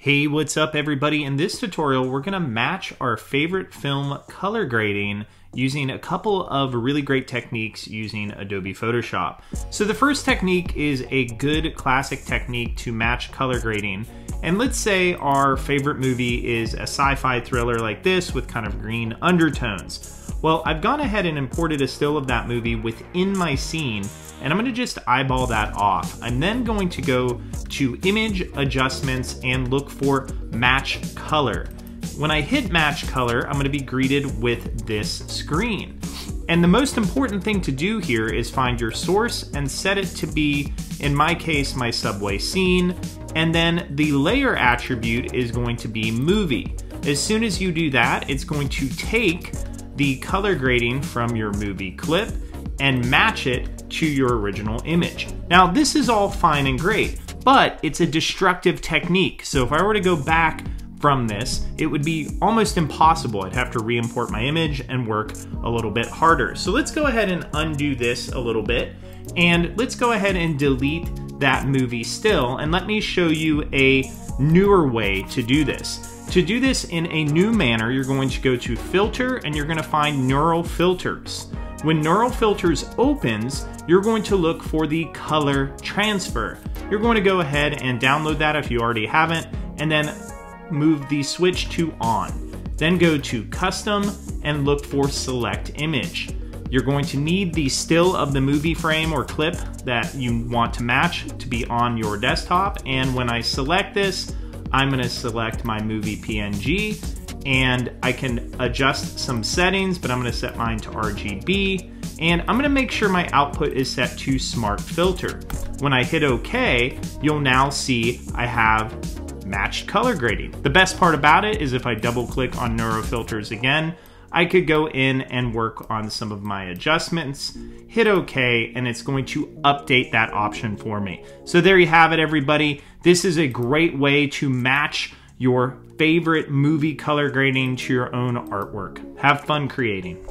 Hey, what's up everybody? In this tutorial, we're gonna match our favorite film color grading using a couple of really great techniques using Adobe Photoshop. So the first technique is a good classic technique to match color grading. And let's say our favorite movie is a sci-fi thriller like this with kind of green undertones. Well, I've gone ahead and imported a still of that movie within my scene and I'm gonna just eyeball that off. I'm then going to go to image adjustments and look for match color. When I hit match color, I'm gonna be greeted with this screen. And the most important thing to do here is find your source and set it to be, in my case, my subway scene. And then the layer attribute is going to be movie. As soon as you do that, it's going to take the color grading from your movie clip and match it to your original image. Now, this is all fine and great, but it's a destructive technique. So if I were to go back from this, it would be almost impossible. I'd have to re-import my image and work a little bit harder. So let's go ahead and undo this a little bit. And let's go ahead and delete that movie still. And let me show you a newer way to do this. To do this in a new manner, you're going to go to Filter and you're going to find Neural Filters. When Neural Filters opens, you're going to look for the color transfer. You're going to go ahead and download that if you already haven't, and then move the switch to on. Then go to custom and look for select image. You're going to need the still of the movie frame or clip that you want to match to be on your desktop. And when I select this, I'm gonna select my movie PNG and I can adjust some settings, but I'm gonna set mine to RGB, and I'm gonna make sure my output is set to Smart Filter. When I hit OK, you'll now see I have matched color grading. The best part about it is if I double click on Neural Filters again, I could go in and work on some of my adjustments, hit OK, and it's going to update that option for me. So there you have it, everybody. This is a great way to match your favorite movie color grading to your own artwork. Have fun creating.